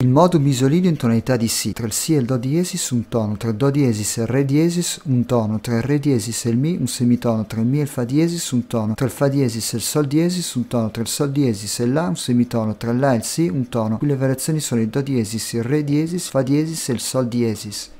Il modo misolino in tonalità di Si, tra il Si e il Do diesis un tono, tra il Do diesis e il Re diesis un tono, tra il Re diesis e il Mi un semitono, tra il Mi e il Fa diesis un tono, tra il Fa diesis e il Sol diesis un tono, tra il Sol diesis e il La un semitono, tra il La e il Si un tono. Qui le variazioni sono il Do diesis, il Re diesis, Fa diesis e il Sol diesis.